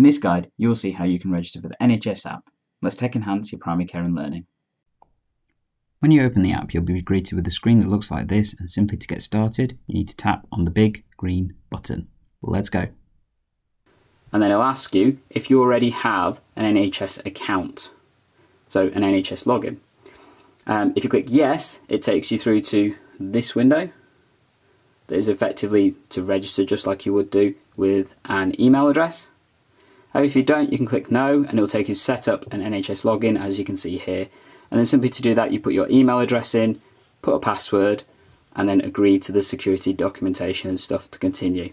In this guide, you'll see how you can register for the NHS app. Let's Tech Enhance your primary care and learning. When you open the app, you'll be greeted with a screen that looks like this, and simply to get started, you need to tap on the big green button. Let's go. And then it'll ask you if you already have an NHS account, so an NHS login. Um, if you click yes, it takes you through to this window that is effectively to register just like you would do with an email address. Uh, if you don't, you can click no and it'll take you to set up an NHS login as you can see here. And then simply to do that, you put your email address in, put a password, and then agree to the security documentation and stuff to continue.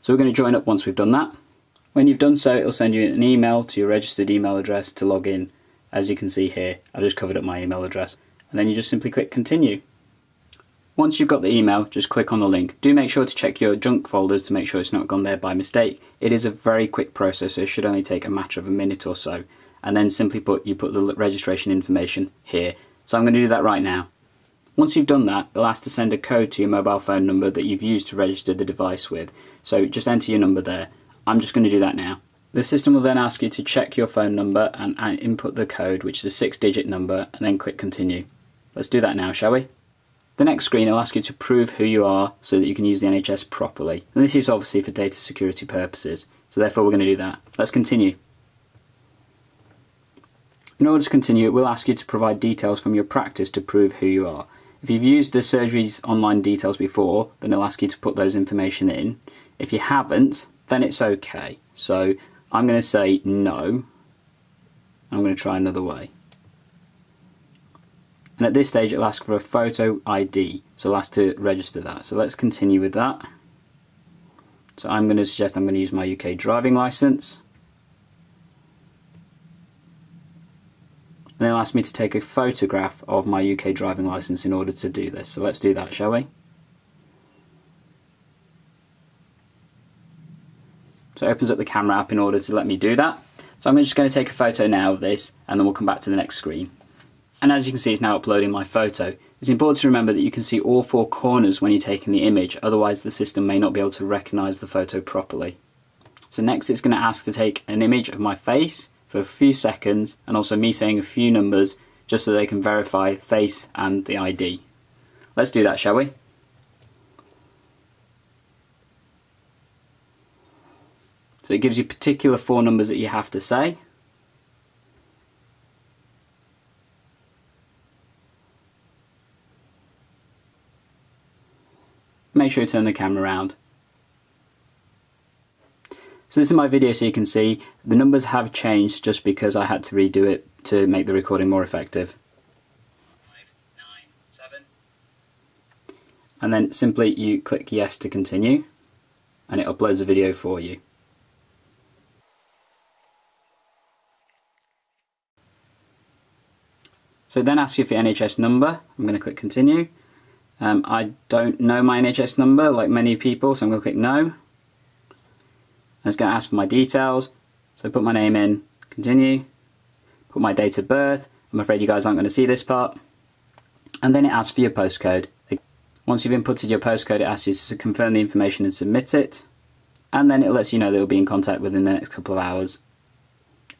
So we're going to join up once we've done that. When you've done so, it'll send you an email to your registered email address to log in. As you can see here, I've just covered up my email address. And then you just simply click continue. Once you've got the email, just click on the link. Do make sure to check your junk folders to make sure it's not gone there by mistake. It is a very quick process, so it should only take a matter of a minute or so. And then simply put, you put the registration information here. So I'm going to do that right now. Once you've done that, it'll ask to send a code to your mobile phone number that you've used to register the device with. So just enter your number there. I'm just going to do that now. The system will then ask you to check your phone number and, input the code, which is a six digit number, and then click continue. Let's do that now, shall we? The next screen will ask you to prove who you are so that you can use the NHS properly. And this is obviously for data security purposes, so therefore we're going to do that. Let's continue. In order to continue, it will ask you to provide details from your practice to prove who you are. If you've used the surgery's online details before, then it'll ask you to put those information in. If you haven't, then it's okay. So I'm going to say no. I'm going to try another way and at this stage it'll ask for a photo ID so it'll ask to register that. So let's continue with that. So I'm going to suggest I'm going to use my UK driving license. And they'll ask me to take a photograph of my UK driving license in order to do this. So let's do that shall we? So it opens up the camera app in order to let me do that. So I'm just going to take a photo now of this and then we'll come back to the next screen and as you can see it's now uploading my photo. It's important to remember that you can see all four corners when you're taking the image, otherwise the system may not be able to recognise the photo properly. So next it's going to ask to take an image of my face for a few seconds and also me saying a few numbers just so they can verify face and the ID. Let's do that shall we? So it gives you particular four numbers that you have to say. Make sure you turn the camera around. So this is my video so you can see the numbers have changed just because I had to redo it to make the recording more effective. Five, nine, seven. And then simply you click yes to continue and it uploads the video for you. So then asks you for your NHS number. I'm going to click continue um, I don't know my NHS number like many people, so I'm going to click no. And it's going to ask for my details. So put my name in, continue, put my date of birth. I'm afraid you guys aren't going to see this part. And then it asks for your postcode. Once you've inputted your postcode, it asks you to confirm the information and submit it. And then it lets you know that it'll be in contact within the next couple of hours.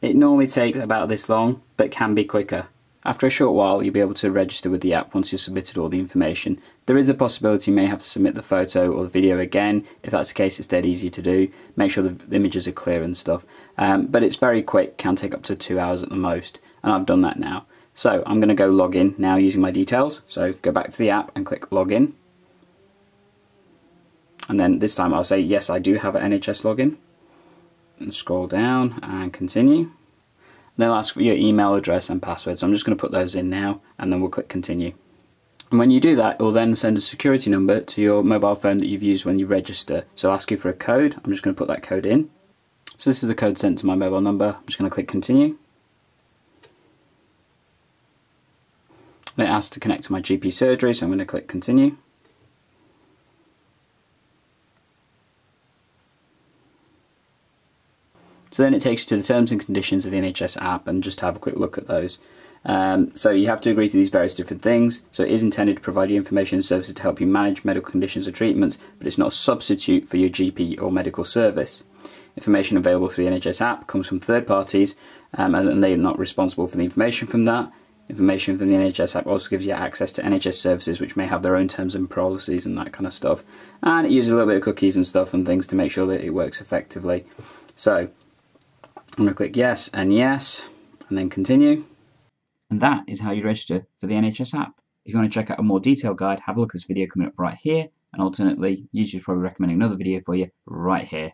It normally takes about this long, but can be quicker. After a short while, you'll be able to register with the app once you've submitted all the information. There is a possibility you may have to submit the photo or the video again. If that's the case, it's dead easy to do. Make sure the images are clear and stuff. Um, but it's very quick, can take up to two hours at the most. And I've done that now. So I'm going to go log in now using my details. So go back to the app and click login. And then this time I'll say, yes, I do have an NHS login. And scroll down and continue. They'll ask for your email address and password, so I'm just going to put those in now and then we'll click continue. And when you do that, it will then send a security number to your mobile phone that you've used when you register. So I'll ask you for a code. I'm just going to put that code in. So this is the code sent to my mobile number. I'm just going to click continue. It asks to connect to my GP surgery, so I'm going to click continue. So then it takes you to the terms and conditions of the NHS app and just have a quick look at those. Um, so you have to agree to these various different things. So it is intended to provide you information and services to help you manage medical conditions or treatments, but it's not a substitute for your GP or medical service. Information available through the NHS app comes from third parties, um, and they're not responsible for the information from that. Information from the NHS app also gives you access to NHS services which may have their own terms and policies and that kind of stuff. And it uses a little bit of cookies and stuff and things to make sure that it works effectively. So I'm going to click yes and yes and then continue. And that is how you register for the NHS app. If you want to check out a more detailed guide, have a look at this video coming up right here. And alternately, YouTube's probably recommending another video for you right here.